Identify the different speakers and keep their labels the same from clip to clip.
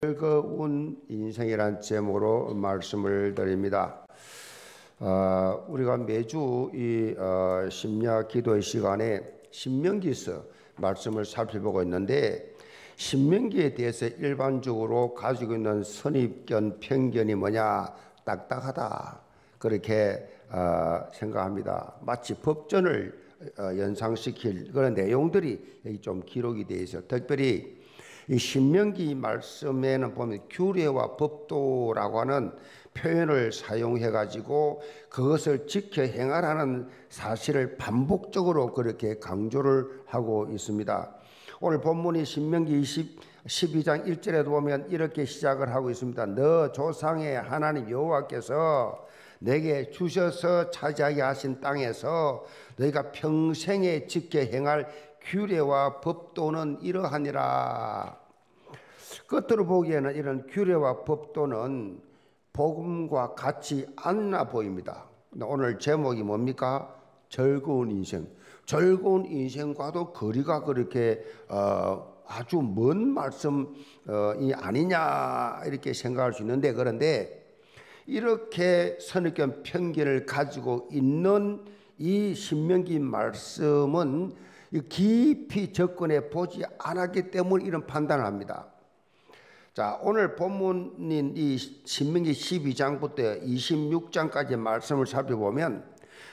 Speaker 1: 즐거운 인생이란 제목으로 말씀을 드립니다. 어, 우리가 매주 이 어, 심야 기도의 시간에 신명기서 말씀을 살펴보고 있는데 신명기에 대해서 일반적으로 가지고 있는 선입견 편견이 뭐냐 딱딱하다 그렇게 어, 생각합니다. 마치 법전을 어, 연상시킬 그런 내용들이 여기 좀 기록이 되어 있어. 특별히 이 신명기 말씀에는 보면 규례와 법도라고 하는 표현을 사용해 가지고 그것을 지켜 행하라는 사실을 반복적으로 그렇게 강조를 하고 있습니다. 오늘 본문이 신명기 20, 12장 1절에도 보면 이렇게 시작을 하고 있습니다. 너 조상의 하나님 여호와께서 내게 주셔서 차지하게 하신 땅에서 너희가 평생에 지켜 행할 규례와 법도는 이러하니라. 끝으로 보기에는 이런 규례와 법도는 복음과 같이 않나 보입니다. 오늘 제목이 뭡니까? 즐거운 인생. 즐거운 인생과도 거리가 그렇게 어, 아주 먼 말씀이 아니냐 이렇게 생각할 수 있는데 그런데 이렇게 선입견 편견을 가지고 있는 이 신명기 말씀은 깊이 접근해 보지 않았기 때문에 이런 판단을 합니다. 자, 오늘 본문인 이 신명기 12장부터 26장까지 말씀을 살펴보면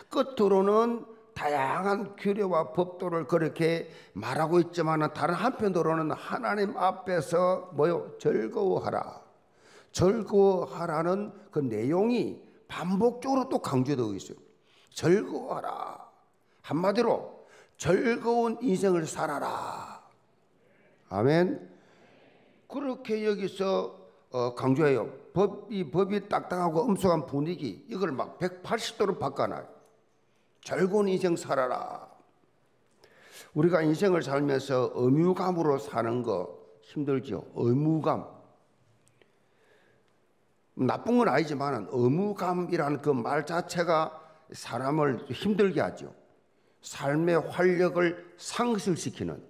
Speaker 1: 끝으로는 다양한 규례와 법도를 그렇게 말하고 있지만 다른 한편으로는 하나님 앞에서 뭐요? 즐거워하라. 즐거워하라는 그 내용이 반복적으로 또 강조되고 있어요. 즐거워하라. 한마디로 즐거운 인생을 살아라. 아멘. 그렇게 여기서 어, 강조해요. 법 이, 법이 딱딱하고 엄숙한 분위기, 이걸 막 180도로 바꿔놔요. 즐거운 인생 살아라. 우리가 인생을 살면서 의무감으로 사는 거 힘들죠. 의무감. 나쁜 건 아니지만 의무감이라는 그 말 자체가 사람을 힘들게 하죠. 삶의 활력을 상실시키는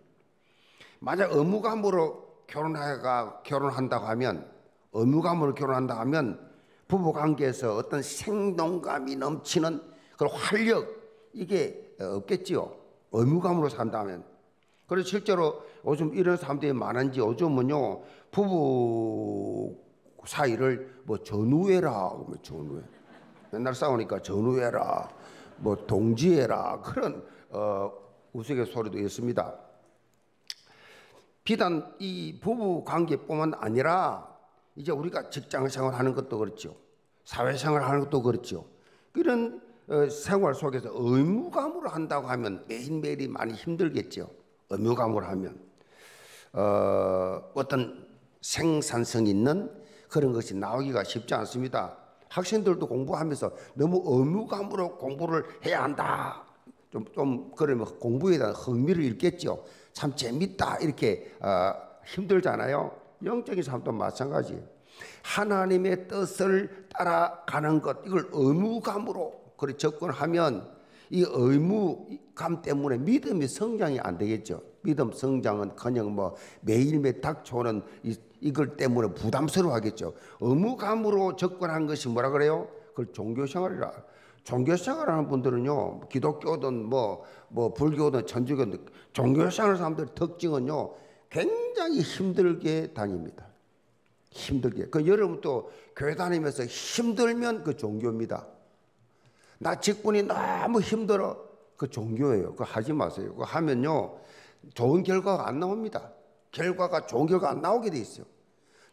Speaker 1: 만약 의무감으로 결혼해가 결혼한다고 하면 의무감으로 결혼한다 하면 부부 관계에서 어떤 생동감이 넘치는 그런 활력 이게 없겠지요. 의무감으로 산다면. 그래서 실제로 요즘 이런 사람들이 많은지 요즘은요 부부 사이를 뭐 전우회라 뭐 전우회 맨날 싸우니까 전우회라 뭐 동지해라 그런 어, 우스갯소리도 있습니다. 비단 이 부부 관계뿐만 아니라 이제 우리가 직장 생활하는 것도 그렇죠. 사회 생활 하는 것도 그렇죠. 그런 어, 생활 속에서 의무감으로 한다고 하면 매일매일이 많이 힘들겠죠. 의무감으로 하면. 어, 어떤 생산성 있는 그런 것이 나오기가 쉽지 않습니다. 학생들도 공부하면서 너무 의무감으로 공부를 해야 한다. 좀, 좀, 그러면 공부에 대한 흥미를 잃겠죠. 참 재밌다. 이렇게, 어, 힘들잖아요. 영적인 삶도 마찬가지. 하나님의 뜻을 따라가는 것, 이걸 의무감으로 그렇게 접근하면 이 의무감 때문에 믿음이 성장이 안 되겠죠. 믿음 성장은 그냥 뭐 매일매일 닥쳐오는 이, 이걸 때문에 부담스러워 하겠죠. 의무감으로 접근한 것이 뭐라 그래요? 그걸 종교생활이라. 종교생활 하는 분들은요, 기독교든 뭐, 뭐, 불교든 천주교든 종교생활 사람들 특징은요, 굉장히 힘들게 다닙니다. 힘들게. 그 여러분 또 교회 다니면서 힘들면 그 종교입니다. 나 직분이 너무 힘들어. 그 종교예요. 그거 하지 마세요. 그거 하면요, 좋은 결과가 안 나옵니다. 결과가 좋은 결과 안 나오게 돼 있어요.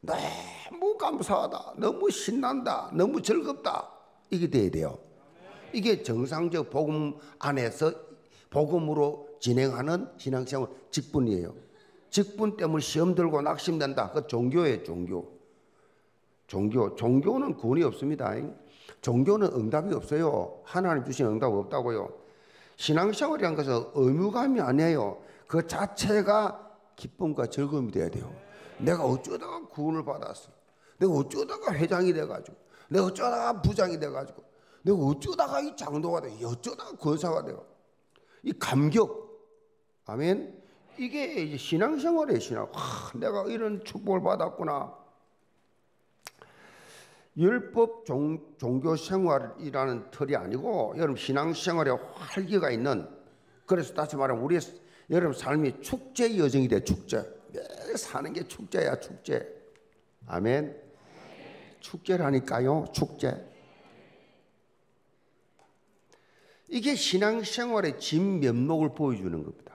Speaker 1: 너무 감사하다. 너무 신난다. 너무 즐겁다. 이게 돼야 돼요. 이게 정상적 복음 안에서 복음으로 진행하는 신앙생활 직분이에요. 직분 때문에 시험 들고 낙심된다. 그 종교예요, 종교. 종교. 종교는 구원이 없습니다. 종교는 응답이 없어요. 하나님 주신 응답 없다고요. 신앙생활이란 것은 의무감이 아니에요. 그 자체가 기쁨과 즐거움이 돼야 돼요. 내가 어쩌다가 구원을 받았어. 내가 어쩌다가 회장이 돼가지고. 내가 어쩌다가 부장이 돼가지고. 내가 어쩌다가 이 장도가 돼. 어쩌다가 권사가 돼요. 이 감격. 아멘. 이게 신앙생활이에요, 신앙. 와, 내가 이런 축복을 받았구나. 율법 종, 종교 생활이라는 틀이 아니고 여러분 신앙 생활에 활기가 있는 그래서 다시 말하면 우리의 여러분 삶이 축제 여정이 돼 축제 매일 사는 게 축제야 축제 아멘 축제라니까요 축제 이게 신앙 생활의 진면목을 보여주는 겁니다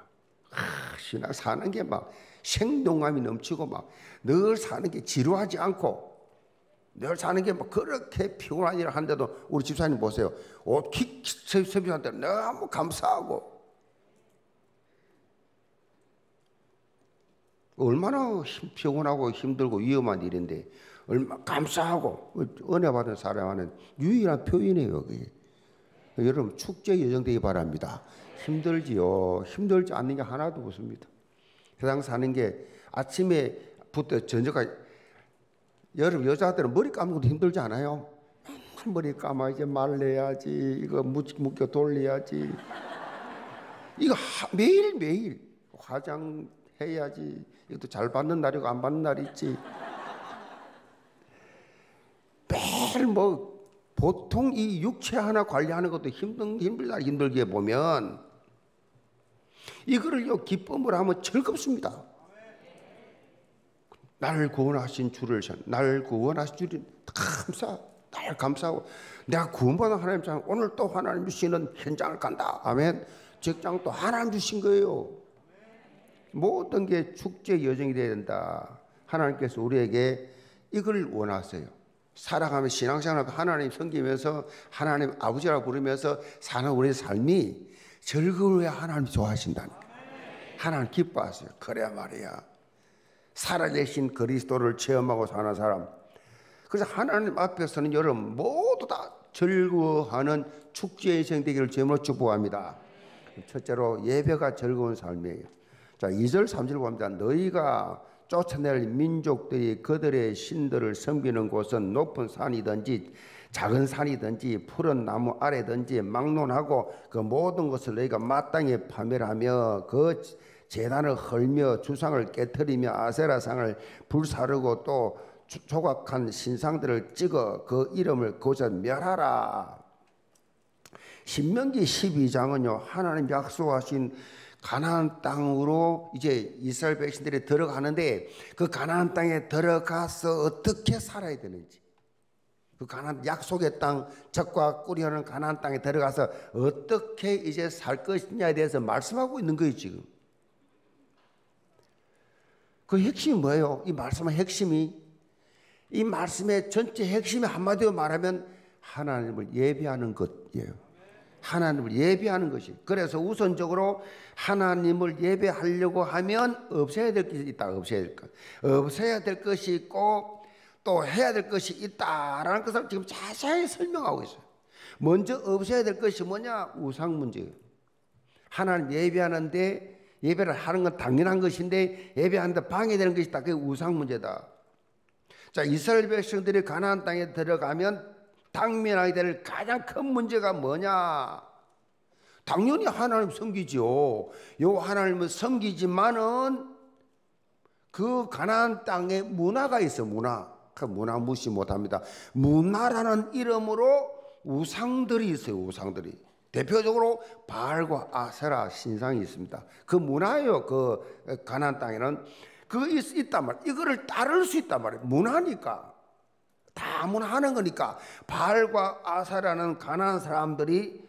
Speaker 1: 아, 신앙 사는 게 막 생동감이 넘치고 막 늘 사는 게 지루하지 않고 늘 사는 게뭐 그렇게 피곤한 일을 하는데도 우리 집사님 보세요. 옷 킵섭섭한테 너무 감사하고 얼마나 힘, 피곤하고 힘들고 위험한 일인데 얼마 감사하고 은혜 받은 사람하는 유일한 표현이에요. 그게. 여러분 축제 여정되기 바랍니다. 힘들지요. 힘들지 않는 게 하나도 없습니다. 세상 사는 게 아침에부터 저녁까지 여러분 여자들은 머리 감는 것도 힘들지 않아요? 머리 감아 이제 말려야지 이거 묶여 돌려야지 이거 매일 매일 화장해야지 이것도 잘 받는 날이고 안 받는 날이 있지 매일 뭐 보통 이 육체 하나 관리하는 것도 힘든 힘들다 힘들게 보면 이거를요 기쁨으로 하면 즐겁습니다. 나를 구원하신 주를 날 구원하신 주를 감사 날 감사하고 내가 구원받은 하나님 장 오늘 또 하나님 주시는 현장을 간다. 아멘. 직장 또 하나님 주신 거예요. 모든 게 축제 여정이 되어야 된다. 하나님께서 우리에게 이걸 원하세요 살아가면 신앙생활 하나님 섬기면서 하나님 아버지라고 부르면서 사는 우리의 삶이 즐거워야 하나님 좋아하신다는 거예요 하나님 기뻐하세요 그래 말이야 살아계신 그리스도를 체험하고 사는 사람. 그래서 하나님 앞에서는 여러분 모두 다 즐거워하는 축제의 생되기를 제물로 축복합니다. 첫째로 예배가 즐거운 삶이에요. 자, 2절 3절 봅니다. 너희가 쫓아낼 민족들이 그들의 신들을 섬기는 곳은 높은 산이든지 작은 산이든지 푸른 나무 아래든지 막론하고 그 모든 것을 너희가 마땅히 파멸하며 그 재단을 헐며 주상을 깨뜨리며 아세라상을 불사르고 또 조각한 신상들을 찍어 그 이름을 거저 멸하라. 신명기 12장은요 하나님 약속하신 가나안 땅으로 이제 이스라엘 백성들이 들어가는데 그 가나안 땅에 들어가서 어떻게 살아야 되는지 그 가나안 약속의 땅 적과 꿀이하는 가나안 땅에 들어가서 어떻게 이제 살 것이냐에 대해서 말씀하고 있는 거예요 지금. 그 핵심이 뭐예요? 이 말씀의 핵심이 이 말씀의 전체 핵심이 한마디로 말하면 하나님을 예배하는 것이에요. 하나님을 예배하는 것이. 그래서 우선적으로 하나님을 예배하려고 하면 없애야 될 것이 있다. 없애야 될 것. 없애야 될 것이 있고 또 해야 될 것이 있다라는 것을 지금 자세히 설명하고 있어요. 먼저 없애야 될 것이 뭐냐? 우상 문제예요. 하나님 예배하는데 예배를 하는 건 당연한 것인데 예배하는데 방해되는 것이 다 그게 우상 문제다. 자, 이스라엘 백성들이 가나안 땅에 들어가면 당면하게 될 가장 큰 문제가 뭐냐? 당연히 하나님 섬기지요. 요 하나님을 섬기지만은 그 가나안 땅에 문화가 있어 문화. 그 문화 무시 못합니다. 문화라는 이름으로 우상들이 있어요. 우상들이. 대표적으로 바알과 아세라 신상이 있습니다. 그 문화예요. 그 가나안 땅에는 그 있, 단 말이에요. 이거를 따를 수 있단 말이에요. 문화니까. 다 문화하는 거니까 바알과 아사라는 가난한 사람들이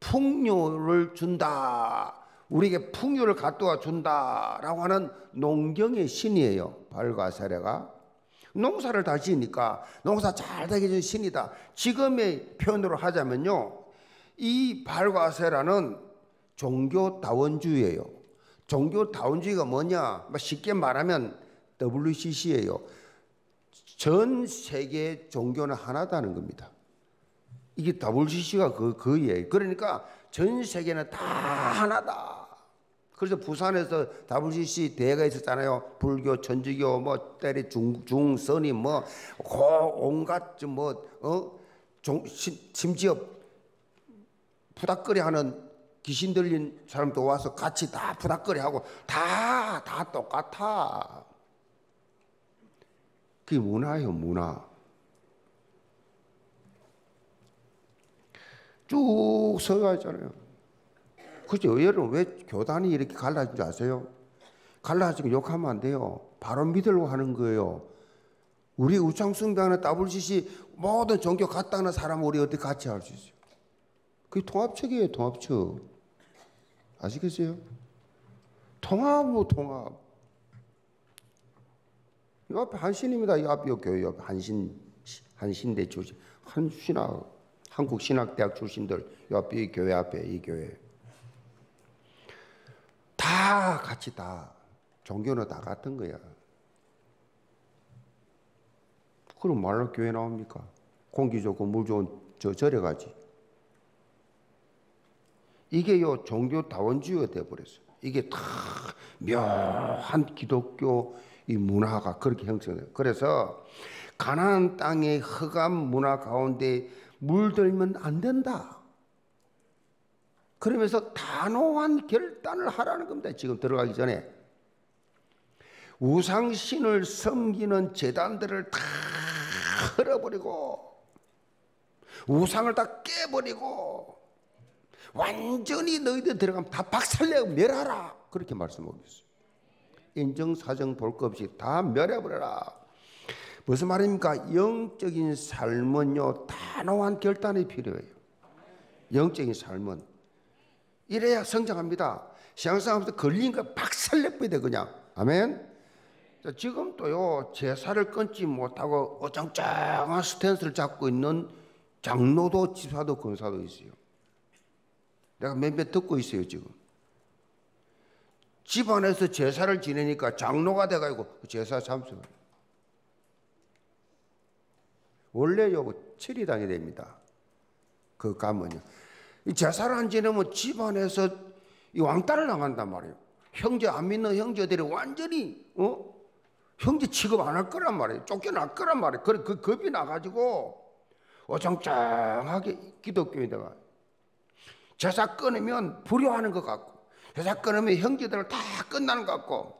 Speaker 1: 풍요를 준다. 우리에게 풍요를 갖다 준다라고 하는 농경의 신이에요. 바알과 아사라가. 농사를 다 지으니까 농사 잘 되게 해준 신이다. 지금의 표현으로 하자면요. 이 발과세라는 종교다원주의예요. 종교다원주의가 뭐냐? 뭐 쉽게 말하면 WCC예요. 전 세계 종교는 하나다는 겁니다. 이게 WCC가 그, 그예요. 그러니까 전 세계는 다 하나다. 그래서 부산에서 WCC 대회가 있었잖아요. 불교, 천주교, 뭐 때리 중, 중선이 뭐 온갖 뭐 어, 종, 심지어 푸닥거려 하는 귀신 들린 사람도 와서 같이 다 푸닥거려 하고 다, 다 똑같아. 그게 문화예요, 문화. 쭉 서가 있잖아요. 그죠? 여러분, 왜 교단이 이렇게 갈라진 줄 아세요? 갈라지고 욕하면 안 돼요. 바로 믿으려고 하는 거예요. 우리 우창승당이나 WCC 모든 종교 같다 하는 사람 우리 어떻게 같이 할 수 있어요? 그게 통합책이에요, 통합책. 아시겠어요? 통합, 뭐 통합. 이 앞에 한신입니다. 이 앞에 교회 옆에 한신, 한신대 출신, 한 신학, 한국 신학대학 출신들, 이 앞에 이 교회 앞에 이 교회. 다 같이 다 종교는 다 같은 거야. 그럼 말로 교회 나옵니까? 공기 좋고 물 좋은 저 절에 가지. 이게 요 종교 다원주의가 되어버렸어요. 이게 다 묘한 기독교 이 문화가 그렇게 형성돼요. 그래서 가나안 땅의 흑암 문화 가운데 물들면 안 된다. 그러면서 단호한 결단을 하라는 겁니다. 지금 들어가기 전에 우상신을 섬기는 재단들을 다 헐어버리고 우상을 다 깨버리고 완전히 너희들 들어가면 다 박살내고 멸하라 그렇게 말씀하고 있어요. 인정사정 볼 것 없이 다 멸해버려라. 무슨 말입니까? 영적인 삶은요 단호한 결단이 필요해요. 영적인 삶은 이래야 성장합니다. 신앙생활에서 걸린 거 박살내버야 돼 그냥. 아멘. 지금 또요 제사를 끊지 못하고 어정쩡한 스탠스를 잡고 있는 장로도 집사도 권사도 있어요. 내가 몇몇 듣고 있어요 지금. 집안에서 제사를 지내니까 장로가 돼가지고 제사 참석. 원래요 체리당이 됩니다. 그 가면요. 이 제사를 안 지내면 집안에서 이 왕따를 당한단 말이에요. 형제 안 믿는 형제들이 완전히 어 형제 취급 안 할 거란 말이에요. 쫓겨날 거란 말이에요. 그, 그 겁이 나가지고 어정쩡하게 기독교에다가 제사 끊으면 불효하는 것 같고 제사 끊으면 형제들을 다 끝나는 것 같고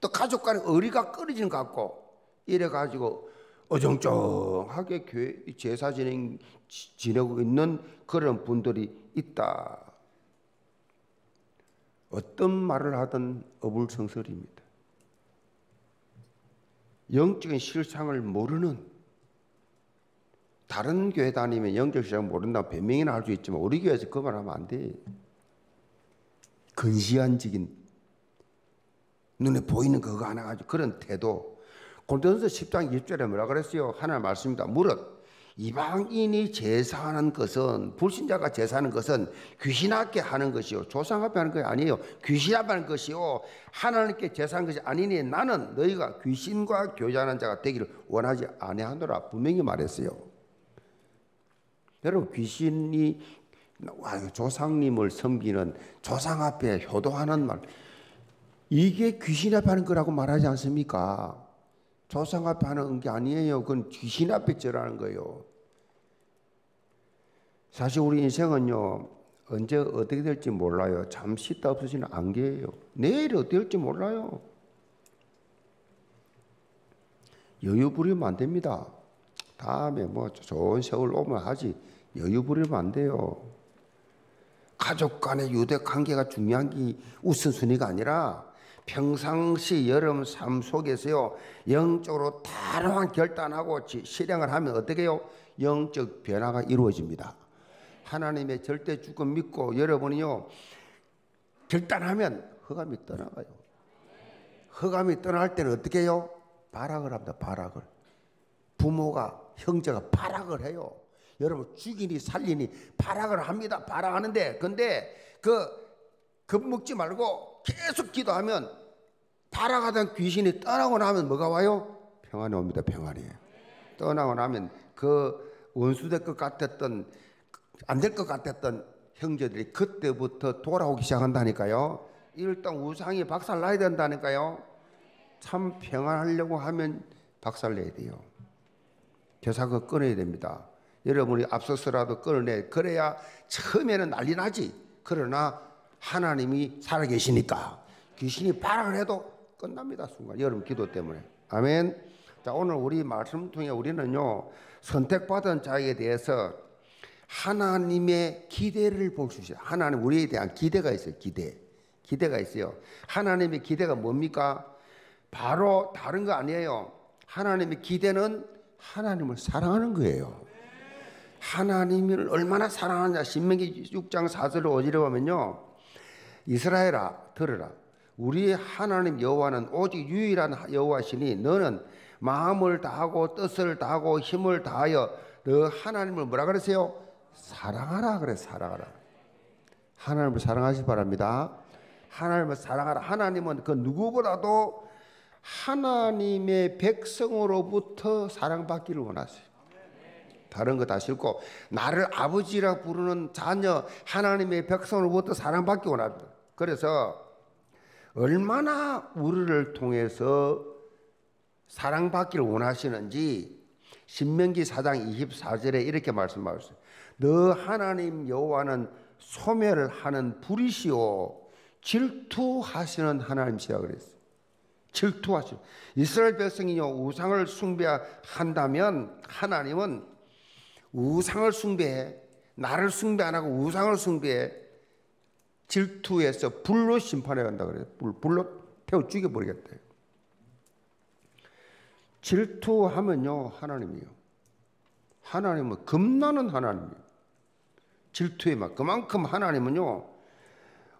Speaker 1: 또 가족 간의 의리가 끊어지는 것 같고 이래가지고 어정쩡하게 교회 제사 진행 지내고 있는 그런 분들이 있다. 어떤 말을 하든 어불성설입니다. 영적인 실상을 모르는 다른 교회 다니면 영적 실상을 모른다고 변명이나 할 수 있지만 우리 교회에서 그 말 하면 안 돼. 근시안적인 눈에 보이는 그거 하나 가지고 그런 태도. 골전서 10장 1절에 뭐라 그랬어요? 하나님 말씀입니다. 무릇 이방인이 제사하는 것은 불신자가 제사하는 것은 귀신 앞에 하는 것이요 조상 앞에 하는 것이 아니에요 귀신 앞에 하는 것이요 하나님께 제사하는 것이 아니니 나는 너희가 귀신과 교제하는 자가 되기를 원하지 아니하노라 분명히 말했어요 여러분 귀신이 조상님을 섬기는 조상 앞에 효도하는 말 이게 귀신 앞에 하는 거라고 말하지 않습니까? 조상 앞에 하는 게 아니에요. 그건 귀신 앞에 절하는 거예요. 사실 우리 인생은요, 언제 어떻게 될지 몰라요. 잠시 있다 없어지는 안개예요. 내일 어떻게 될지 몰라요. 여유 부리면 안 됩니다. 다음에 뭐 좋은 세월 오면 하지. 여유 부리면 안 돼요. 가족 간의 유대 관계가 중요한 게 우선순위가 아니라 평상시 여러분 삶 속에서요 영적으로 단호한 결단하고 실행을 하면 어떻게 해요? 영적 변화가 이루어집니다. 하나님의 절대 주권 믿고 여러분이요 결단하면 흑암이 떠나가요. 흑암이 떠날 때는 어떻게 해요? 발악을 합니다. 발악을. 부모가 형제가 발악을 해요. 여러분 죽이니 살리니 발악을 합니다. 발악하는데 근데 그 겁먹지 말고 계속 기도하면 발악하던 귀신이 떠나고 나면 뭐가 와요? 평안이 옵니다. 평안이. 떠나고 나면 그 원수될 것 같았던 안 될 것 같았던 형제들이 그때부터 돌아오기 시작한다니까요. 일단 우상이 박살 나야 된다니까요. 참 평안하려고 하면 박살 내야 돼요. 제사가 끊어야 됩니다. 여러분이 앞서서라도 끊어내. 그래야 처음에는 난리 나지. 그러나 하나님이 살아계시니까 귀신이 발악을 해도 끝납니다. 순간. 여러분 기도 때문에. 아멘. 자, 오늘 우리 말씀 통해 우리는요, 선택받은 자에 대해서 하나님의 기대를 볼 수 있어요. 하나님 우리에 대한 기대가 있어요. 기대. 기대가 있어요. 하나님의 기대가 뭡니까? 바로 다른 거 아니에요. 하나님의 기대는 하나님을 사랑하는 거예요. 하나님을 얼마나 사랑하냐 신명기 6장 4절을 어디로 보면요. 이스라엘아 들으라. 우리 하나님 여호와는 오직 유일한 여호와시니 너는 마음을 다하고 뜻을 다하고 힘을 다하여 너 하나님을 뭐라 그러세요? 사랑하라 그래 사랑하라. 하나님을 사랑하시 바랍니다. 하나님을 사랑하라. 하나님은 그 누구보다도 하나님의 백성으로부터 사랑받기를 원하세요. 다른 거 다 싫고 나를 아버지라 부르는 자녀 하나님의 백성으로부터 사랑받기 원합니다. 그래서 얼마나 우리를 통해서 사랑받기를 원하시는지 신명기 4장 24절에 이렇게 말씀하셨어요. 너 하나님 여호와는 소멸을 하는 불이시오 질투하시는 하나님이시라 그랬어요. 질투하시는 이스라엘 백성이요 우상을 숭배한다면 하나님은 우상을 숭배해 나를 숭배 안 하고 우상을 숭배해 질투해서 불로 심판해 간다 그래요. 불, 불로 태워 죽여 버리겠다. 질투하면요 하나님이요. 하나님은 겁나는 하나님이에요. 질투에 막 그만큼 하나님은요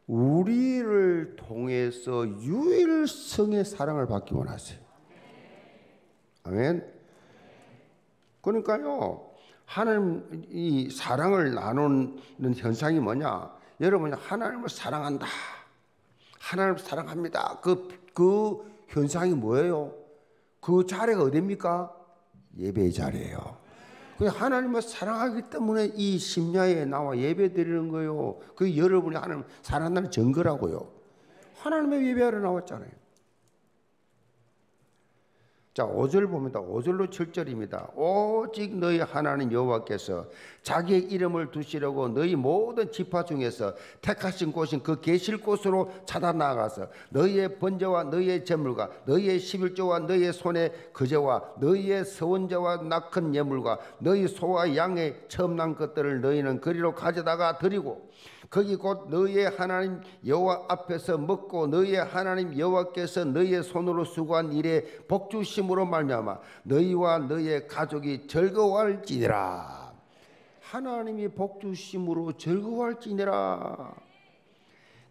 Speaker 1: 우리를 통해서 유일성의 사랑을 받기 원하세요. 아멘. 그러니까요, 하나님 이 사랑을 나누는 현상이 뭐냐? 여러분 하나님을 사랑한다. 하나님을 사랑합니다. 그, 그 현상이 뭐예요? 그 자리가 어디입니까? 예배 자리예요. 그 하나님을 사랑하기 때문에 이 심야에 나와 예배 드리는 거예요. 그 여러분이 하나님 사랑한다는 증거라고요. 하나님의 예배하러 나왔잖아요. 자, 5절 봅니다. 5절로 7절입니다. 오직 너희 하나님 여호와께서 자기의 이름을 두시려고 너희 모든 지파 중에서 택하신 곳인 그 계실 곳으로 찾아 나가서 너희의 번제와 너희의 제물과 너희의 십일조와 너희의 손의 거제와 너희의 서원제와 낙한 예물과 너희 소와 양의 처음 난 것들을 너희는 거리로 가져다가 드리고 거기 곧 너희의 하나님 여호와 앞에서 먹고 너희의 하나님 여호와께서 너희의 손으로 수고한 일에 복주심으로 말미암아 너희와 너희의 가족이 즐거워할지니라. 하나님이 복주심으로 즐거워할지니라.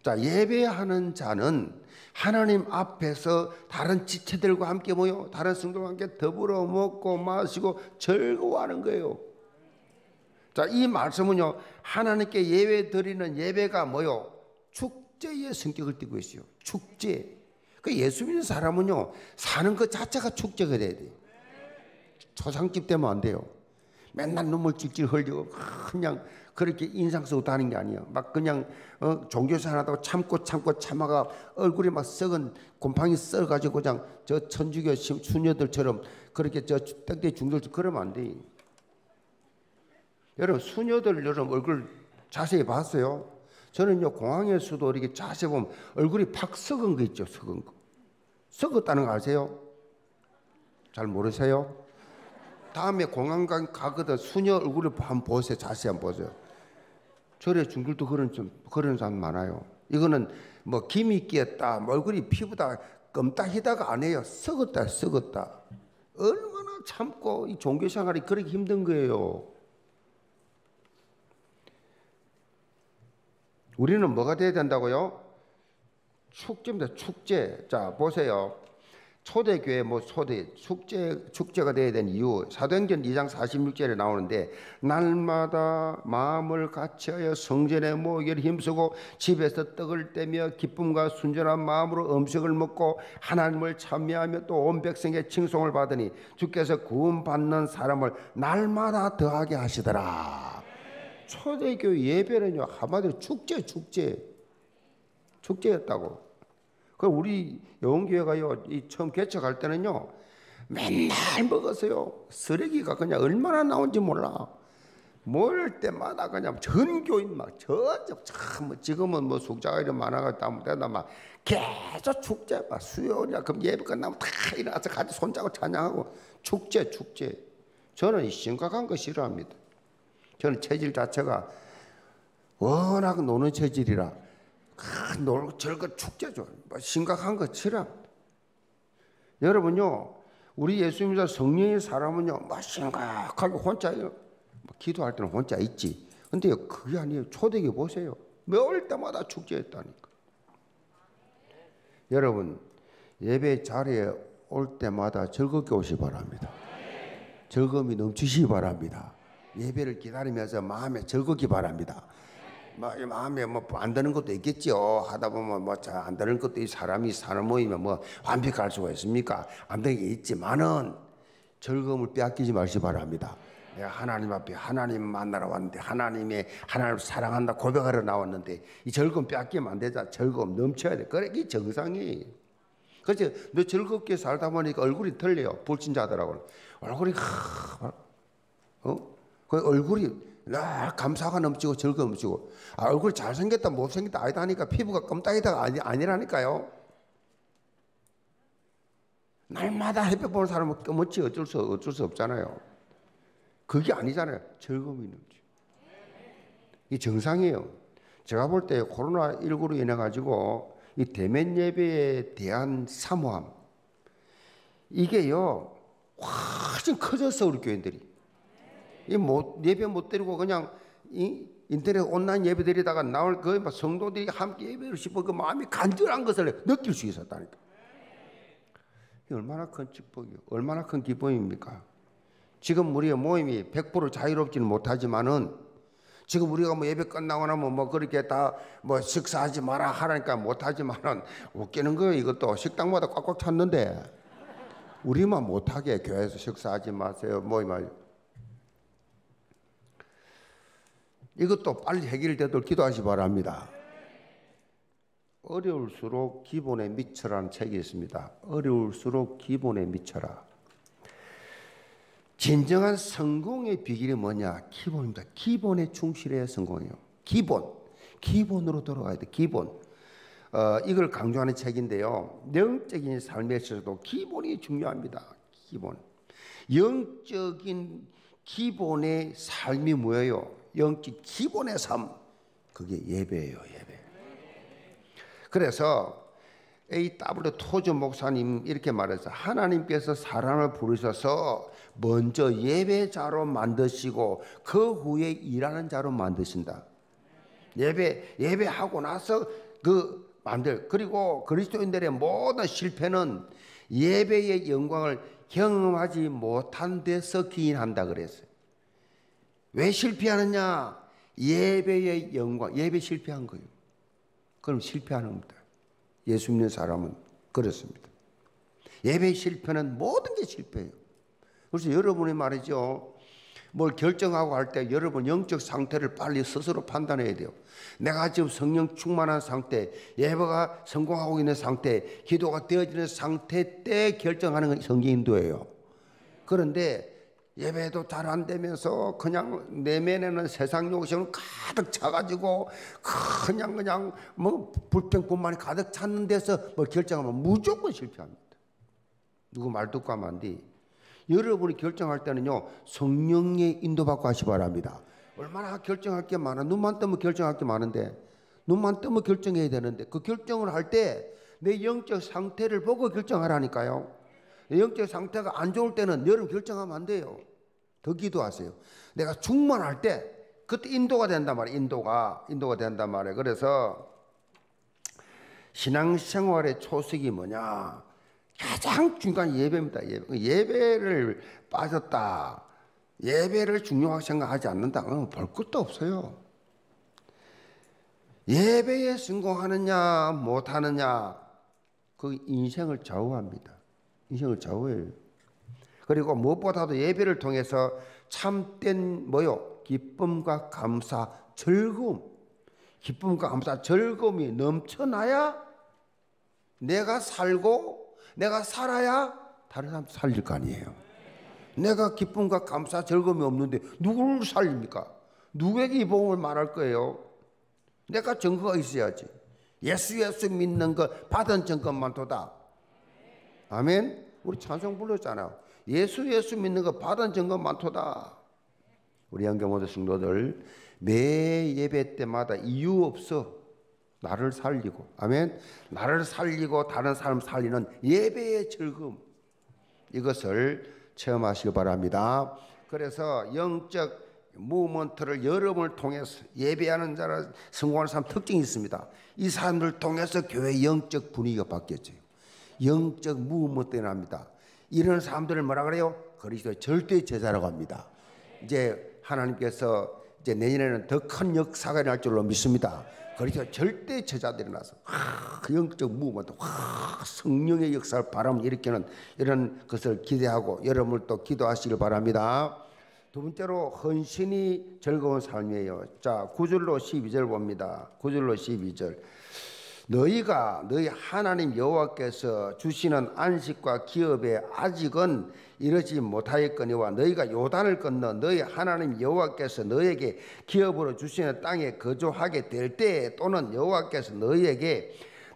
Speaker 1: 자, 예배하는 자는 하나님 앞에서 다른 지체들과 함께 모여 다른 성도와 함께 더불어 먹고 마시고 즐거워하는 거예요. 자, 이 말씀은요, 하나님께 예배 드리는 예배가 뭐요? 축제의 성격을 띠고 있어요. 축제. 그 예수 믿는 사람은요, 사는 것 자체가 축제가 돼야 돼요. 초상집 되면 안 돼요. 맨날 눈물 찔찔 흘리고, 그냥 그렇게 인상 쓰고 다는 게 아니에요. 막 그냥, 어, 종교생활 하다가 참고 참고 참아가 얼굴에 막 썩은 곰팡이 썩어가지고 그냥 저 천주교 수녀들처럼 그렇게 저 땡땡이 중들 그러면 안 돼. 여러분 수녀들 여러분 얼굴 자세히 봤어요? 저는요 공항에서도 이렇게 자세히 보면 얼굴이 팍 썩은 거 있죠 썩은 거 썩었다는 거 아세요? 잘 모르세요? 다음에 공항 가거든 수녀 얼굴을 한번 보세요 자세히 한번 보세요 절에 중들도 그런 좀 그런 사람 많아요 이거는 뭐 김이 끼었다 뭐 얼굴이 피부다 껌딱히다가 아니에요 썩었다 썩었다 얼마나 참고 이 종교 생활이 그렇게 힘든 거예요 우리는 뭐가 돼야 된다고요? 축제입니다. 축제. 자, 보세요. 초대교회 뭐 초대 축제 축제가 돼야 되는 이유 사도행전 2장 46절에 나오는데 날마다 마음을 같이하여 성전에 모이기를 힘쓰고 집에서 떡을 떼며 기쁨과 순전한 마음으로 음식을 먹고 하나님을 찬미하며 또 온 백성의 칭송을 받으니 주께서 구원 받는 사람을 날마다 더하게 하시더라. 초대교회 예배는요 한마디로 축제 축제 축제였다고. 그 우리 영교회가요 이 처음 개척할 때는요 맨날 먹었어요. 쓰레기가 그냥 얼마나 나온지 몰라. 모일 때마다 그냥 전교인 막 전적 참뭐 지금은 뭐 숙자가 이런 많아가지고 아무 데나 막 계속 축제 막 수요일이나 그럼 예배 끝나면 다 일어나서 같이 손잡고 찬양하고 축제 축제. 저는 심각한 거 싫어합니다. 저는 체질 자체가 워낙 노는 체질이라 큰 놀고 즐거 축제죠. 뭐 심각한 거 치라. 여러분요, 우리 예수 님자 성령의 사람은요, 막 심각하게 혼자요. 뭐 기도할 때는 혼자 있지. 근데 그게 아니에요. 초대기 보세요. 매올 때마다 축제했다니까. 여러분, 예배 자리에 올 때마다 즐겁게 오시 바랍니다. 즐거움이 넘치시기 바랍니다. 예배를 기다리면서 마음에 즐겁기 바랍니다. 뭐 마음에 뭐안 되는 것도 있겠죠. 하다 보면 뭐 잘안 되는 것도 이 사람이 사람 모이면 뭐 완벽할 수가 있습니까? 안 되는 게 있지만은 즐거움을 빼앗기지 마시 바랍니다. 내가 하나님 앞에 하나님 만나러 왔는데 하나님의 하나님 사랑한다 고백하러 나왔는데 이 즐거움 빼앗기면 안 되자. 즐거움 넘쳐야 돼. 그래 이 정상이. 그렇지. 너 즐겁게 살다 보니까 얼굴이 틀려요. 불신자들하고 얼굴이 하, 어? 그 얼굴이 나 감사가 넘치고 즐거움 넘치고. 아, 얼굴 잘생겼다 못생겼다 아니다 하니까 피부가 껌딱이다가 아니, 아니라니까요. 날마다 햇볕 보는 사람은 껌었지 어쩔 수 어쩔 수 없잖아요. 그게 아니잖아요. 즐거움이 넘치 이 정상이에요. 제가 볼 때 코로나 19로 인해 가지고 이 대면 예배에 대한 사모함 이게요 훨씬 커졌어 우리 교인들이 이 못 예배 못 드리고 그냥 이 인터넷 온라인 예배 드리다가 나올 그 성도들이 함께 예배를 싶어 그 마음이 간절한 것을 느낄 수 있었다니까. 얼마나 큰 축복이요. 얼마나 큰 기쁨입니까? 지금 우리의 모임이 100% 자유롭지는 못하지만은 지금 우리가 뭐 예배 끝나고 나면 뭐 그렇게 다 뭐 식사하지 마라 하라니까 못하지만은 웃기는 거예요. 이것도 식당마다 꽉꽉 찼는데 우리만 못하게 교회에서 식사하지 마세요. 모임을 이것도 빨리 해결되도록 기도하시 바랍니다. 어려울수록 기본에 미쳐라는 책이 있습니다. 어려울수록 기본에 미쳐라. 진정한 성공의 비결이 뭐냐? 기본입니다. 기본에 충실해야 성공이에요. 기본. 기본으로 돌아가야 돼. 기본. 어, 이걸 강조하는 책인데요. 영적인 삶에 있어서도 기본이 중요합니다. 기본. 영적인 기본의 삶이 뭐예요? 영적 기본의 삶 그게 예배예요, 예배. 그래서 A.W. 토저 목사님 이렇게 말해서 하나님께서 사람을 부르셔서 먼저 예배자로 만드시고 그 후에 일하는 자로 만드신다. 예배 예배하고 나서 그 만들 그리고 그리스도인들의 모든 실패는 예배의 영광을 경험하지 못한 데서 기인한다 그랬어요. 왜 실패하느냐? 예배의 영광, 예배 실패한 거예요. 그럼 실패하는 겁니다. 예수 믿는 사람은 그렇습니다. 예배 실패는 모든 게 실패예요. 그래서 여러분이 말이죠. 뭘 결정하고 할 때 여러분 영적 상태를 빨리 스스로 판단해야 돼요. 내가 지금 성령 충만한 상태, 예배가 성공하고 있는 상태, 기도가 되어지는 상태 때 결정하는 건 성경 인도예요. 그런데 예배도 잘 안 되면서 그냥 내면에는 세상 욕심을 가득 차가지고 그냥 그냥 뭐 불평뿐만이 가득 찼는 데서 뭐 결정하면 무조건 실패합니다. 누구 말 듣고 하면 안 돼. 여러분이 결정할 때는요 성령의 인도받고 하시 바랍니다. 얼마나 결정할 게 많아. 눈만 뜨면 결정할 게 많은데 눈만 뜨면 결정해야 되는데 그 결정을 할 때 내 영적 상태를 보고 결정하라니까요. 영적 상태가 안 좋을 때는 여러분 결정하면 안 돼요. 더 기도하세요. 내가 충만할 때 그때 인도가 된단 말이에요. 인도가 인도가 된단 말이에요. 그래서 신앙생활의 초석이 뭐냐? 가장 중요한 예배입니다. 예배. 그 예배를 빠졌다. 예배를 중요하게 생각하지 않는다. 볼 것도 없어요. 예배에 성공하느냐 못하느냐 그 인생을 좌우합니다. 인생을 좌우해요. 그리고 무엇보다도 예배를 통해서 참된 뭐요? 기쁨과 감사, 즐거움. 기쁨과 감사, 즐거움이 넘쳐나야 내가 살고 내가 살아야 다른 사람 살릴 거 아니에요. 내가 기쁨과 감사, 즐거움이 없는데 누구를 살립니까? 누구에게 이 복음을 말할 거예요? 내가 증거가 있어야지. 예수 예수 믿는 것 받은 증거만 도다. 아멘. 우리 찬송 불렀잖아요. 예수 예수 믿는 거 받은 증거 많도다. 우리 한경모도 성도들 매 예배 때마다 이유 없어 나를 살리고 아멘 나를 살리고 다른 사람 살리는 예배의 즐거움 이것을 체험하시기 바랍니다. 그래서 영적 무먼트를 여러분을 통해서 예배하는 자라 성공하는 사람 특징이 있습니다. 이 사람들 통해서 교회 영적 분위기가 바뀌었죠. 영적 무먼트가 납니다. 이런 사람들을 뭐라 그래요? 그리스도의 절대 제자라고 합니다. 이제 하나님께서 이제 내년에는 더 큰 역사가 날 줄로 믿습니다. 그래서 절대 제자들이 나서 그 영적 무먼트, 성령의 역사를 바람 일으키는 이런 것을 기대하고 여러분을 또 기도하시길 바랍니다. 두 번째로 헌신이 즐거운 삶이에요. 자, 9절로 12절 봅니다. 9절로 12절. 너희가 너희 하나님 여호와께서 주시는 안식과 기업에 아직은 이르지 못하였거니와 너희가 요단을 건너 너희 하나님 여호와께서 너희에게 기업으로 주시는 땅에 거주하게 될 때에 또는 여호와께서 너희에게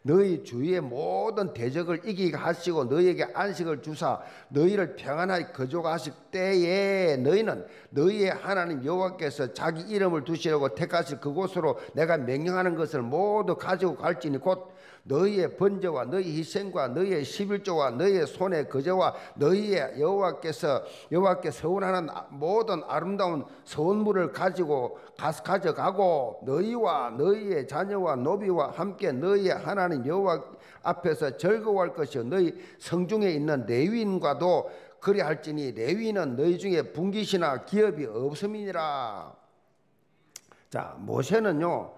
Speaker 1: 너희 주위의 모든 대적을 이기게 하시고 너희에게 안식을 주사 너희를 평안하게 거주하실 때에 너희는 너희의 하나님 여호와께서 자기 이름을 두시려고 택하실 그곳으로 내가 명령하는 것을 모두 가지고 갈지니 곧 너희의 번제와 너희 희생과 너희의 십일조와 너희의 손의 거제와 너희의 여호와께서 여호와께 서원하는 모든 아름다운 서원물을 가지고 가져가고 너희와 너희의 자녀와 노비와 함께 너희의 하나님 여호와 앞에서 즐거워할 것이요 너희 성중에 있는 레위인과도 그리할지니 레위는 너희 중에 분깃이나 기업이 없음이니라. 자 모세는요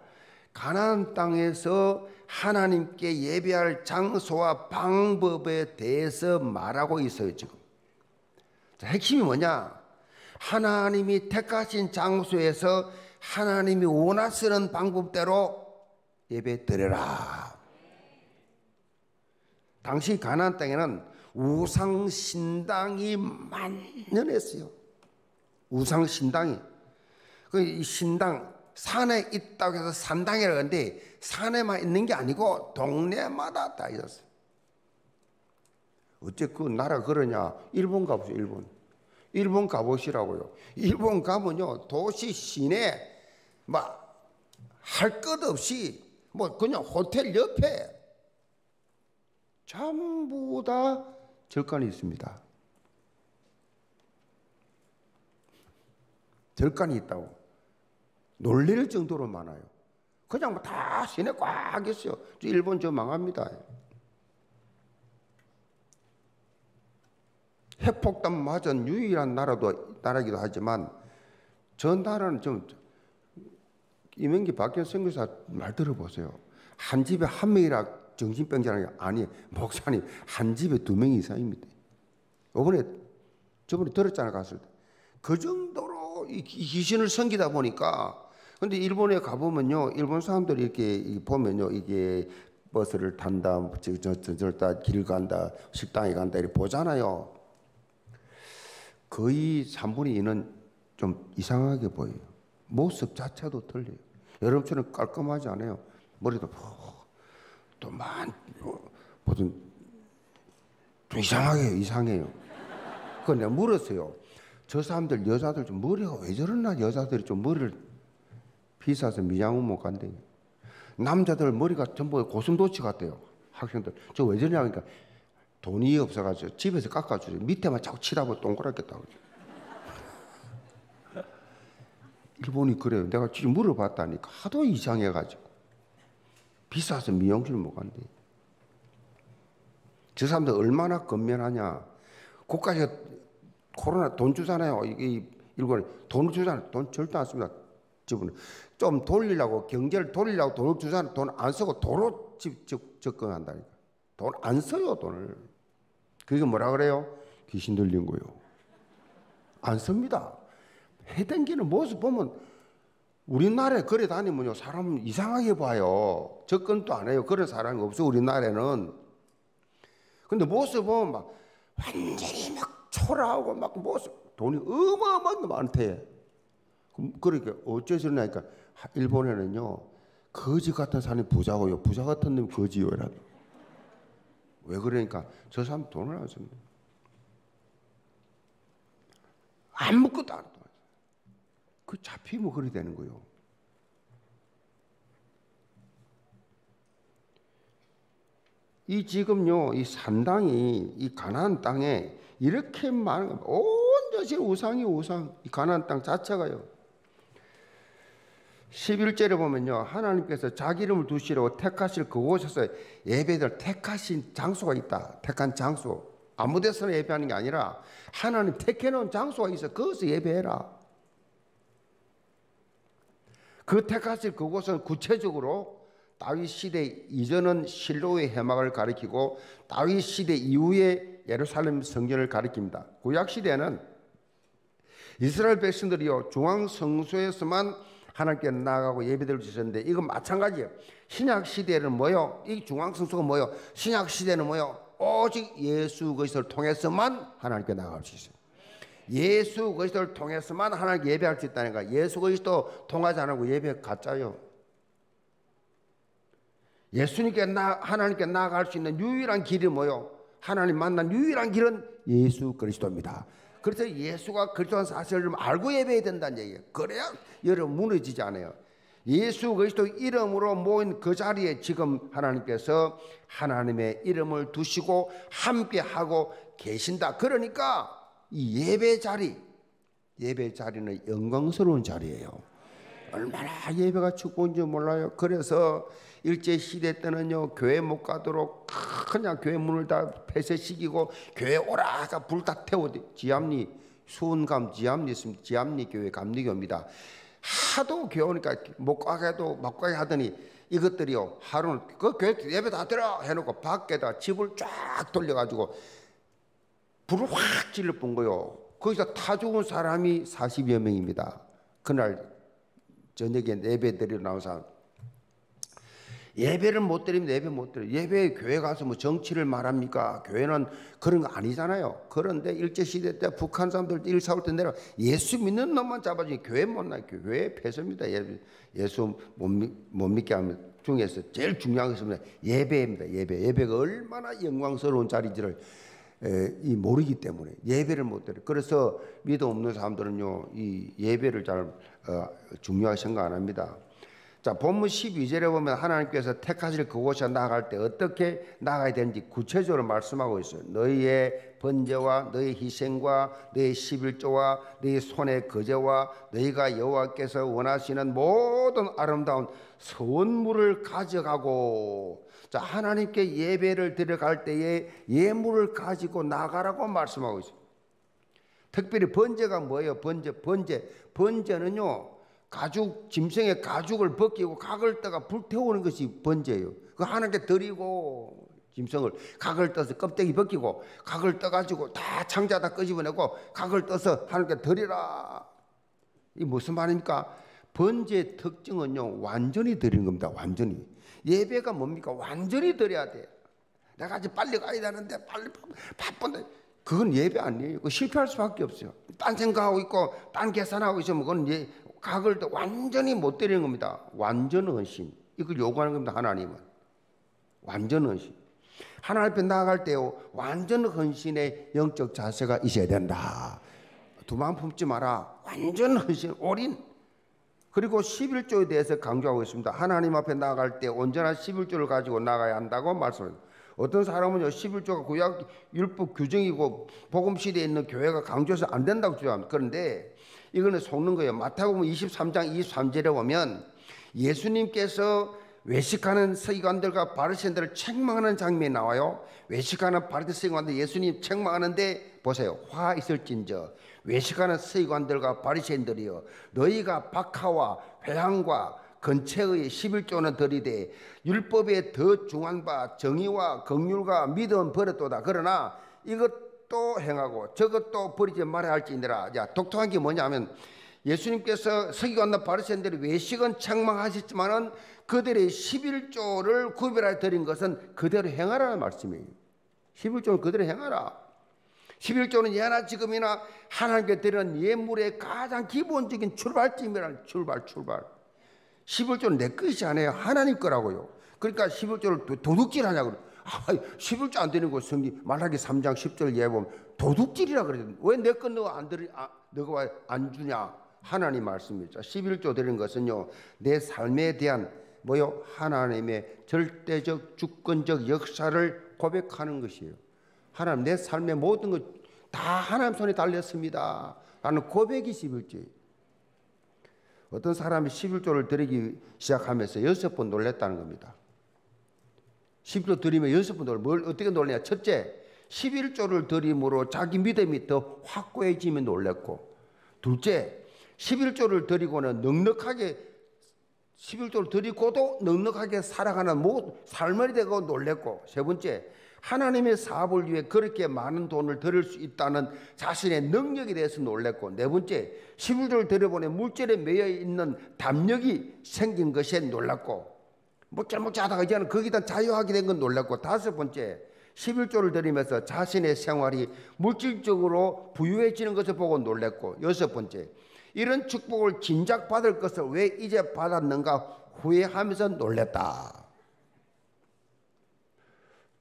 Speaker 1: 가나안 땅에서 하나님께 예배할 장소와 방법에 대해서 말하고 있어요, 지금. 자, 핵심이 뭐냐? 하나님이 택하신 장소에서 하나님이 원하시는 방법대로 예배 드려라. 당시 가나안 땅에는 우상 신당이 만연했어요. 우상 신당이. 그 신당 산에 있다고 해서 산당이라고 하는데 산에만 있는 게 아니고 동네마다 다 있었어요. 어째 그 나라 그러냐? 일본 가보세요, 일본. 일본 가보시라고요. 일본 가면요, 도시 시내, 막, 할 것 없이, 뭐, 그냥 호텔 옆에 전부 다 절간이 있습니다. 절간이 있다고. 놀릴 정도로 많아요. 그냥 뭐 다 시내 꽉 있어요. 일본 저 망합니다. 핵폭탄 맞은 유일한 나라도 나라기도 하지만 저 나라는 좀 이명기 박현 선교사 말 들어보세요. 한 집에 한 명이라 정신병자라는 게 아니 목사님 한 집에 두 명 이상입니다. 이번에 저번에 들었잖아 갔을 때 그 정도로 이 귀신을 섬기다 보니까 근데 일본에 가보면요, 일본 사람들이 이렇게 보면요, 이게 버스를 탄다, 저저다 길 간다, 식당에 간다 이렇게 보잖아요. 거의 3분의 2는 좀 이상하게 보여요. 모습 자체도 틀려요. 여러분처럼 깔끔하지 않아요. 머리도 또만 무슨 좀 이상하게 이상해요. 그 내가 물었어요. 저 사람들 여자들 좀 머리가 왜 저러나 여자들이 좀 머리를 비싸서 미장원 못 간대요. 남자들 머리가 전부 고슴도치 같대요. 학생들. 저 왜 저러냐 하니까 돈이 없어가지고 집에서 깎아주죠. 밑에만 자꾸 치다 보면 동그랗게 따고. 일본이 그래요. 내가 지금 물어봤다니까 하도 이상해가지고. 비싸서 미용실 못 간대. 저 사람들 얼마나 건면하냐. 국가에서 코로나 돈 주잖아요. 이 일본에 돈을 주잖아요. 돈 절대 안 씁니다. 집은 좀 돌리려고 경제를 돌리려고 돈을 주잖아 돈 안 쓰고 도로 집, 집 접근한다니까 돈 안 써요 돈을. 그게 뭐라 그래요? 귀신 들린 거요. 안 씁니다. 해당기는 모습 보면 우리나라에 거래 다니면요 사람 이상하게 봐요. 접근도 안 해요. 그런 사람이 없어 우리나라에는. 근데 모습 보면 막 완전히 막 초라하고 막 모습 돈이 어마어마하게 많대 그러니까 어째 저러냐니까 일본에는요 거지 같은 사람이 부자고요 부자 같은 놈이 거지요라 왜 그러니까 저 사람 돈을 안 씁니다 아무것도 안 써. 그 잡히면 그리 되는 거요. 이 지금요 이 산당이 이 가나안 땅에 이렇게 많은 온 것이 우상이 우상 이 가나안 땅 자체가요. 11절에 보면요. 하나님께서 자기 이름을 두시려고 택하실 그곳에서 예배들 택하신 장소가 있다. 택한 장소. 아무 데서나 예배하는 게 아니라 하나님 택해 놓은 장소가 있어. 거기서 예배해라. 그 택하실 그곳은 구체적으로 다윗 시대 이전은 실로의 해막을 가리키고 다윗 시대 이후에 예루살렘 성전을 가리킵니다. 구약 시대는 이스라엘 백성들이요 중앙 성소에서만 하나님께 나아가고 수 있었는데 이건 마찬가지예요. 신약 시대는 뭐요? 이 중앙 성소가 뭐요? 신약 시대는 뭐요? 오직 예수 그리스도를 통해서만 하나님께 나아갈 수 있어요. 예수 그리스도를 통해서만 하나님께 예배할 수 있다는 거. 예수 그리스도 통하지 않고 예배 가짜요. 예수님께 나 하나님께 나아갈 수 있는 유일한 길이 뭐요? 하나님 만난 유일한 길은 예수 그리스도입니다. 그래서 예수가 그리스도한 사실을 좀 알고 예배해야 된다는 얘기예요. 그래야 여러분 무너지지 않아요. 예수 그리스도 이름으로 모인 그 자리에 지금 하나님께서 하나님의 이름을 두시고 함께 하고 계신다. 그러니까 이 예배 자리, 예배 자리는 영광스러운 자리예요. 얼마나 예배가 축복인지 몰라요. 그래서 일제 시대 때는요 교회 못 가도록 그냥 교회 문을 다 폐쇄시키고 교회 오라가 불 다 태워 지암리 수원감 지암리 있습니다. 지암리 교회 감리교입니다. 하도 교회 오니까 못 가게도 못 가게 하더니 이것들이요 하루는 그 교회 예배 다 들어 해놓고 밖에다 집을 쫙 돌려가지고 불을 확 질러 본 거요. 거기서 타 죽은 사람이 40여 명입니다. 그날 저녁에 예배 드리러 나온 사람 예배를 못 드리면 예배 못 드려. 예배 교회 가서 뭐 정치를 말합니까? 교회는 그런 거 아니잖아요. 그런데 일제 시대 때 북한 사람들 일사올 때 내려 예수 믿는 놈만 잡아주니 교회 못 나. 교회 폐쇄입니다. 예수 못, 못 믿게 하면 중에서 제일 중요한 것은 예배입니다. 예배. 예배가 얼마나 영광스러운 자리지를 에, 이 모르기 때문에 예배를 못 드려. 그래서 믿음 없는 사람들은요 이 예배를 잘 어, 중요하게 생각 안 합니다. 자, 본문 12절에 보면 하나님께서 택하실 그곳에 나갈 때 어떻게 나가야 되는지 구체적으로 말씀하고 있어요. 너희의 번제와 너희 희생과 너희 11조와 너희 손의 거제와 너희가 여호와께서 원하시는 모든 아름다운 선물을 가져가고 자, 하나님께 예배를 드려갈 때에 예물을 가지고 나가라고 말씀하고 있어요. 특별히 번제가 뭐예요? 번제, 번제. 번제는요, 가죽 짐승의 가죽을 벗기고 각을 떠가 불태우는 것이 번제예요. 그 하나님께 드리고 짐승을 각을 떠서 껍데기 벗기고 각을 떠가지고 다 창자 다 끄집어내고 각을 떠서 하나님께 드리라. 이 무슨 말입니까? 번제 특징은요 완전히 드리는 겁니다. 완전히 예배가 뭡니까? 완전히 드려야 돼. 내가 아직 빨리 가야 되는데 빨리 바쁜데 그건 예배 아니에요. 그 실패할 수밖에 없어요. 딴 생각하고 있고 딴 계산하고 있으면 그건 예, 각을 완전히 못 때리는 겁니다. 완전 헌신. 이걸 요구하는 겁니다. 하나님은. 완전 헌신. 하나님 앞에 나아갈 때요. 완전 헌신의 영적 자세가 있어야 된다. 두만 품지 마라. 완전 헌신, 올인. 그리고 11조에 대해서 강조하고 있습니다. 하나님 앞에 나아갈 때 온전한 11조를 가지고 나가야 한다고 말씀합니다. 어떤 사람은요, 11조가 구약 율법 규정이고 복음 시대에 있는 교회가 강조해서 안 된다고 주장합니다. 그런데 이거는 속는 거예요. 마태복음 23장 23절에 보면 예수님께서 외식하는 서기관들과 바리새인들을 책망하는 장면이 나와요. 외식하는 바리새인들 예수님 책망하는데 보세요. 화 있을진저 외식하는 서기관들과 바리새인들이여 너희가 박하와 회향과 근처의 11조는 들이되 율법에 더 중한 바 정의와 긍휼과 믿음 버렸도다. 그러나 이것 이것도 행하고 저것도 버리지 말아야 할지니라. 자, 독특한 게 뭐냐면 예수님께서 서기관나 바리새인들이 외식은 책망하셨지만은 그들의 11조를 구별하여 드린 것은 그대로 행하라는 말씀이에요. 11조는 그대로 행하라. 11조는 예나 지금이나 하나님께 드리는 예물의 가장 기본적인 출발점이라는 출발, 출발. 11조는 내 것이 아니에요. 하나님 거라고요. 그러니까 11조를 도둑질 하냐고. 아, 11조 안 되는 거 성경 말하기 3장 10절 예보면 도둑질이라 그래요. 왜내 건 너가 안 들이 아, 너가 안 주냐? 하나님 말씀이죠. 11조 드리는 것은요. 내 삶에 대한 뭐요? 하나님의 절대적 주권적 역사를 고백하는 것이에요. 하나님 내 삶의 모든 것 다 하나님 손에 달렸습니다. 라는 고백이 11조예요. 어떤 사람이 11조를 드리기 시작하면서 여섯 번 놀랬다는 겁니다. 11조 드리면 여섯 번 놀, 뭘 어떻게 놀냐? 첫째, 11조를 드림으로 자기 믿음이 더 확고해지면 놀랬고, 둘째, 11조를 드리고는 넉넉하게 11조를 드리고도 넉넉하게 살아가는 모 삶을 되고 놀랬고, 세 번째, 하나님의 사업을 위해 그렇게 많은 돈을 들을 수 있다는 자신의 능력에 대해서 놀랬고 네 번째 11조를 들여보내 물질에 매여 있는 담력이 생긴 것에 놀랐고 묵잘묵잘 하다가 이제는 거기다 자유하게 된 건 놀랐고 다섯 번째 11조를 드리면서 자신의 생활이 물질적으로 부유해지는 것을 보고 놀랬고 여섯 번째 이런 축복을 진작 받을 것을 왜 이제 받았는가 후회하면서 놀랬다.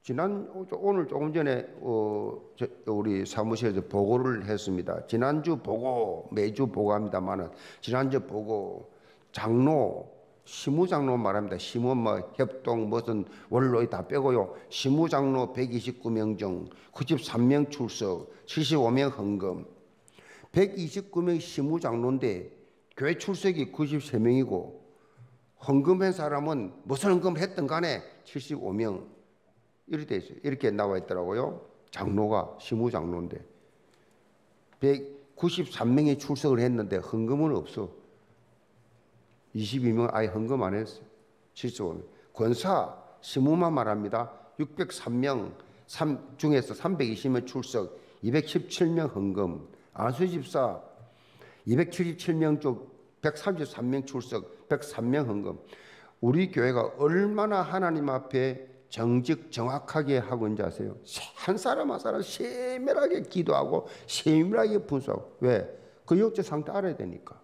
Speaker 1: 지난 오늘 조금 전에 어, 우리 사무실에서 보고를 했습니다. 지난주 보고 매주 보고합니다만은 지난주 보고 장로 시무장로 말합니다. 시무 뭐 협동 무슨 원로에 다 빼고요. 시무장로 129명 중 93명 출석, 75명 헌금. 129명 시무장로인데 교회 출석이 93명이고 헌금한 사람은 무슨 헌금 했든 간에 75명. 이렇게 돼 있어요. 이렇게 나와 있더라고요. 장로가 시무 장로인데 193명이 출석을 했는데 헌금은 없어. 22명 아예 헌금 안 했어요. 75명. 권사 시무만 말합니다. 603명 3, 중에서 320명 출석, 217명 헌금. 안수집사 277명 쪽 133명 출석, 103명 헌금. 우리 교회가 얼마나 하나님 앞에 정직 정확하게 하고 있는지 아세요? 한 사람 한 사람 세밀하게 기도하고 세밀하게 분석하고 왜? 그 육체 상태 알아야 되니까.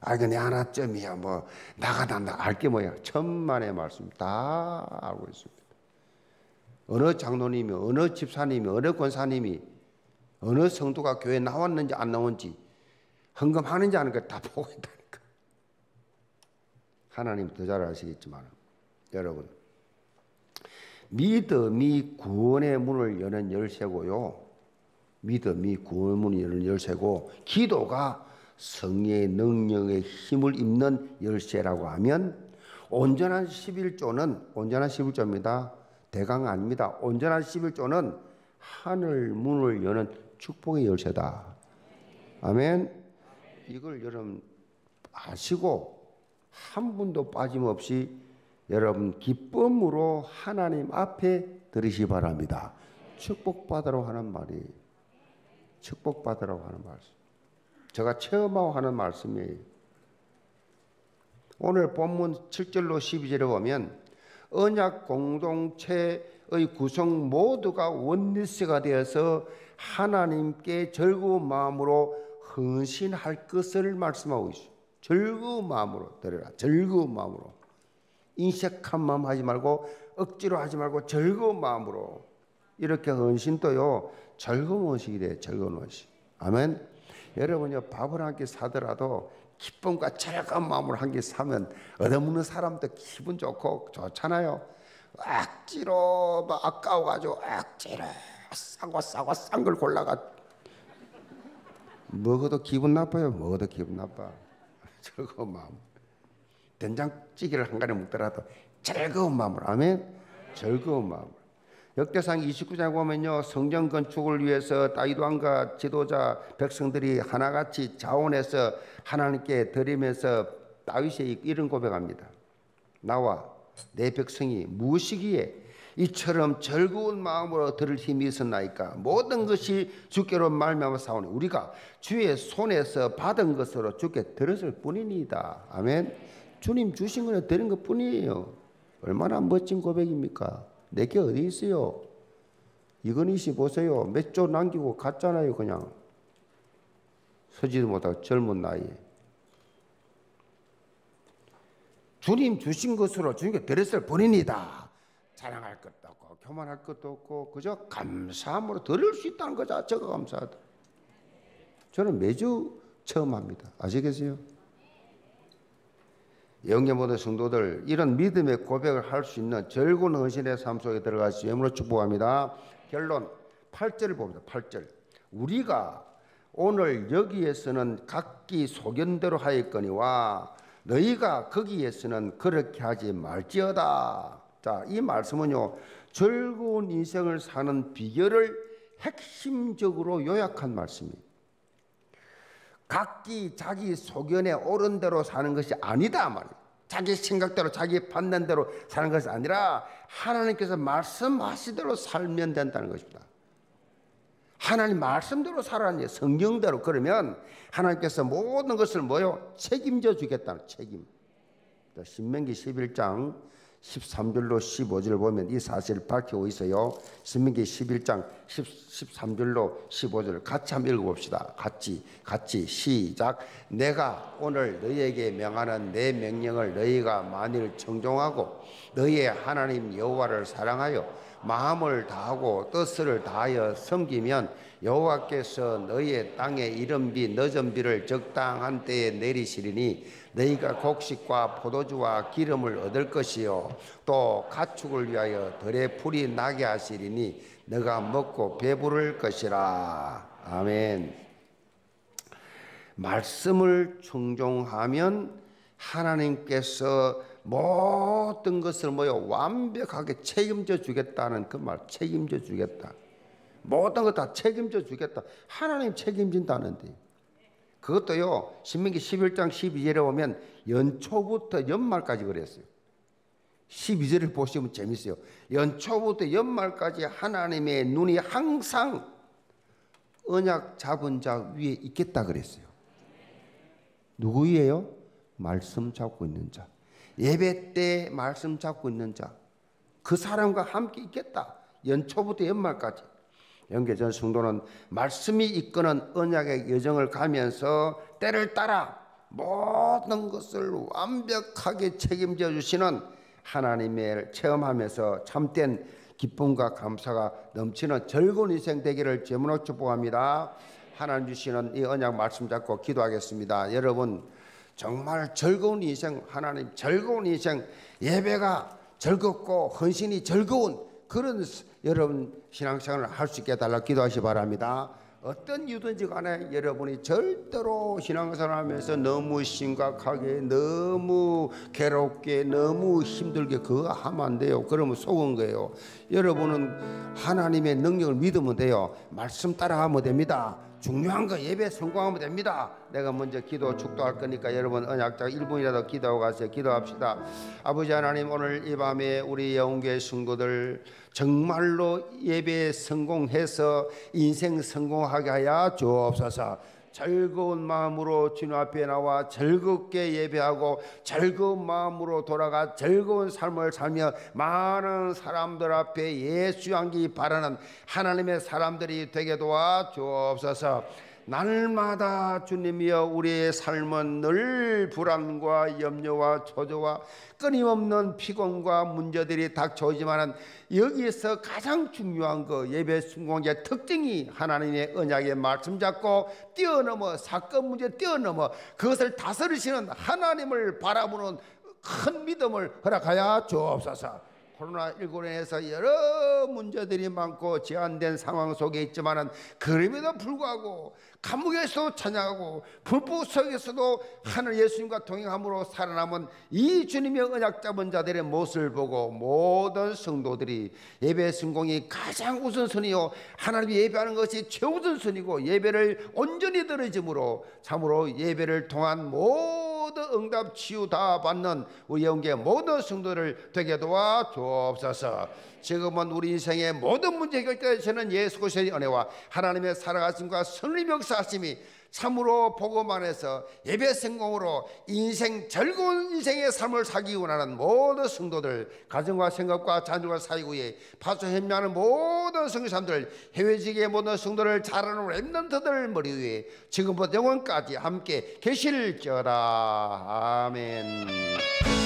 Speaker 1: 아, 이거 내 하나쯤이야. 뭐, 나가단다. 알게 뭐야. 천만의 말씀 다 알고 있습니다. 어느 장로님이, 어느 집사님이, 어느 권사님이, 어느 성도가 교회 나왔는지 안 나온지, 헌금하는지 하는 걸다 보고 있다니까. 하나님 더 잘 아시겠지만, 여러분. 믿음이 구원의 문을 여는 열쇠고요. 믿음이 구원의 문을 여는 열쇠고 기도가 성의 능력의 힘을 입는 열쇠라고 하면 온전한 11조는 온전한 11조입니다. 대강 아닙니다. 온전한 11조는 하늘 문을 여는 축복의 열쇠다. 아멘. 이걸 여러분 아시고 한 분도 빠짐없이 여러분 기쁨으로 하나님 앞에 들으시 바랍니다. 축복받으라고 하는 말이 축복받으라고 하는 말씀. 제가 체험하고 하는 말씀이에요. 오늘 본문 7절로 12절에 보면 언약 공동체의 구성 모두가 원리스가 되어서 하나님께 즐거운 마음으로 헌신할 것을 말씀하고 있어요. 즐거운 마음으로 들으라. 즐거운 마음으로. 인색한 마음 하지 말고 억지로 하지 말고 즐거운 마음으로. 이렇게 헌신도요 즐거운 원식이 돼요 즐거운 원식. 아멘. 여러분요 밥을 한 끼 사더라도 기쁨과 즐거운 마음으로 한 끼 사면 얻어먹는 사람도 기분 좋고 좋잖아요. 억지로 막 아까워가지고 억지로 싸고 싸고 싼 걸 골라가. 먹어도 기분 나빠요 먹어도 기분 나빠. 즐거운 마음 된장찌개를 한 간에 먹더라도 즐거운 마음으로. 아멘. 즐거운 마음으로. 역대상 29장 보면요 성전 건축을 위해서 다윗 왕과 지도자 백성들이 하나같이 자원해서 하나님께 드리면서 다윗이 이런 고백합니다. 나와 내 백성이 무엇이기에 이처럼 즐거운 마음으로 들을 힘이 있었나이까? 모든 것이 주께로 말미암아 사오니 우리가 주의 손에서 받은 것으로 주께 들었을 뿐이니이다. 아멘 주님 주신 거는 되는 것 뿐이에요. 얼마나 멋진 고백입니까? 내게 어디 있어요? 이건희 씨 보세요. 몇 조 남기고 갔잖아요, 그냥. 서지도 못하고 젊은 나이에. 주님 주신 것으로 주님께 드렸을 뿐입니다. 자랑할 것도 없고, 교만할 것도 없고, 그저 감사함으로 드릴 수 있다는 거 자체가 감사하다. 저는 매주 체험합니다. 아시겠어요? 영계 모든 성도들 이런 믿음의 고백을 할 수 있는 즐거운 헌신의 삶 속에 들어가시 예물로 축복합니다. 결론 8절을 봅니다. 8절. 우리가 오늘 여기에서는 각기 소견대로 하였거니와 너희가 거기에서는 그렇게 하지 말지어다. 자, 이 말씀은요. 즐거운 인생을 사는 비결을 핵심적으로 요약한 말씀입니다. 각기 자기 소견에 옳은 대로 사는 것이 아니다 말이에요. 자기 생각대로 자기 판단대로 사는 것이 아니라 하나님께서 말씀하시대로 살면 된다는 것입니다. 하나님 말씀대로 살아니 성경대로 그러면 하나님께서 모든 것을 뭐요 책임져 주겠다는 책임. 신명기 11장 13절로 15절을 보면 이 사실을 밝히고 있어요. 신명기 11장 10, 13절로 15절을 같이 한번 읽어봅시다. 같이 같이 시작. 내가 오늘 너희에게 명하는 내 명령을 너희가 만일 청종하고 너희의 하나님 여호와를 사랑하여 마음을 다하고 뜻을 다하여 섬기면 여호와께서 너희의 땅에 이른 비 늦은 비를 적당한 때에 내리시리니 너희가 곡식과 포도주와 기름을 얻을 것이요. 또 가축을 위하여 들의 풀이 나게 하시리니 너가 먹고 배부를 것이라. 아멘. 말씀을 충종하면 하나님께서 모든 것을 뭐요 완벽하게 책임져 주겠다는 그 말 책임져 주겠다. 모든 것다 책임져 주겠다. 하나님 책임진다는데 그것도요 신명기 11장 12절에 보면 연초부터 연말까지 그랬어요 12절을 보시면 재밌어요 연초부터 연말까지 하나님의 눈이 항상 언약 잡은 자 위에 있겠다 그랬어요 누구 위에요? 말씀 잡고 있는 자 예배 때 말씀 잡고 있는 자, 그 사람과 함께 있겠다. 연초부터 연말까지. 연계전 성도는 말씀이 이끄는 언약의 여정을 가면서 때를 따라 모든 것을 완벽하게 책임져 주시는 하나님의 체험하면서 참된 기쁨과 감사가 넘치는 즐거운 인생 되기를 제문으로 축복합니다. 하나님 주시는 이 언약 말씀 잡고 기도하겠습니다. 여러분 정말 즐거운 인생 하나님 즐거운 인생 예배가 즐겁고 헌신이 즐거운 그런 여러분 신앙생활을 할 수 있게 달라 기도하시 바랍니다. 어떤 이유든지 간에 여러분이 절대로 신앙생활 하면서 너무 심각하게 너무 괴롭게 너무 힘들게 그거 하면 안 돼요. 그러면 속은 거예요. 여러분은 하나님의 능력을 믿으면 돼요. 말씀 따라가면 됩니다. 중요한 거 예배 성공하면 됩니다. 내가 먼저 기도 축도할 거니까 여러분 언약자 1분이라도 기도하고 가세요. 기도합시다. 아버지 하나님 오늘 이 밤에 우리 영계 성도들 정말로 예배 성공해서 인생 성공하게 하여 주옵소서. 즐거운 마음으로 주님 앞에 나와 즐겁게 예배하고 즐거운 마음으로 돌아가 즐거운 삶을 살며 많은 사람들 앞에 예수 향기 바라는 하나님의 사람들이 되게 도와 주옵소서. 날마다 주님이여 우리의 삶은 늘 불안과 염려와 초조와 끊임없는 피곤과 문제들이 닥쳐오지만은 여기에서 가장 중요한 거 예배 순공의 특징이 하나님의 언약의 말씀 잡고 뛰어넘어 사건 문제 뛰어넘어 그것을 다스리시는 하나님을 바라보는 큰 믿음을 허락하여 주옵소서. 코로나19로 인해서 여러 문제들이 많고 제한된 상황 속에 있지만은 그럼에도 불구하고 감옥에서 찬양하고 불법 속에서도 하늘 예수님과 동행함으로 살아남은 이 주님의 언약 잡은 자들의 모습을 보고 모든 성도들이 예배 성공이 가장 우선순위요. 하나님 예배하는 것이 최우선순위고 예배를 온전히 들어짐으로 참으로 예배를 통한 모든 응답 치유 다 받는 우리 영계 모든 성도를 되게 도와 주옵소서. 지금은 우리 인생의 모든 문제 해결되시는 예수 그리스도의 은혜와 하나님의 살아가심과 성림 역사하심이 참으로 복음 안에서 예배 성공으로 인생 즐거운 인생의 삶을 살기 원하는 모든 성도들 가정과 생각과 자녀과 사이구에 파수 현미하는 모든 성사람들 해외지계 모든 성도를 자라는 랩런트들 머리 위에 지금부터 영원까지 함께 계실지어다. 아멘